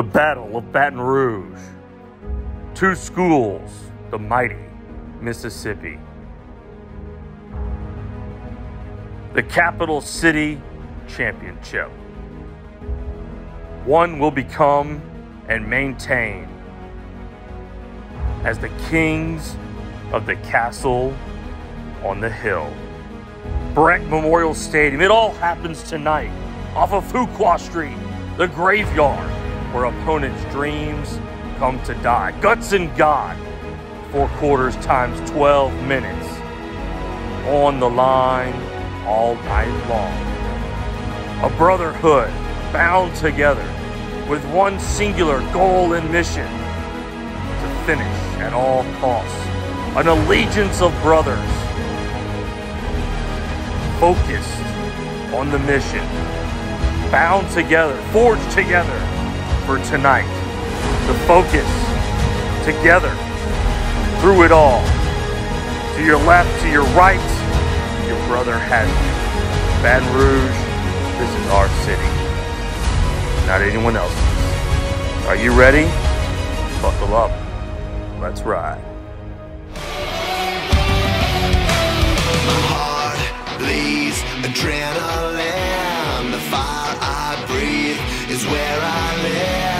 the Battle of Baton Rouge. Two schools, the mighty Mississippi. The Capital City Championship. One will become and maintain as the kings of the castle on the hill. Breck Memorial Stadium. It all happens tonight off of Fuqua Street, the graveyard where opponents' dreams come to die. Guts and God, four quarters times 12 minutes. On the line all night long. A brotherhood bound together with one singular goal and mission to finish at all costs. An allegiance of brothers focused on the mission, bound together, forged together for tonight. The focus together through it all. To your left, to your right, your brother has you. Baton Rouge, this is our city, not anyone else's. Are you ready? Buckle up. Let's ride. My heart bleeds adrenaline. The fire I breathe is where I live.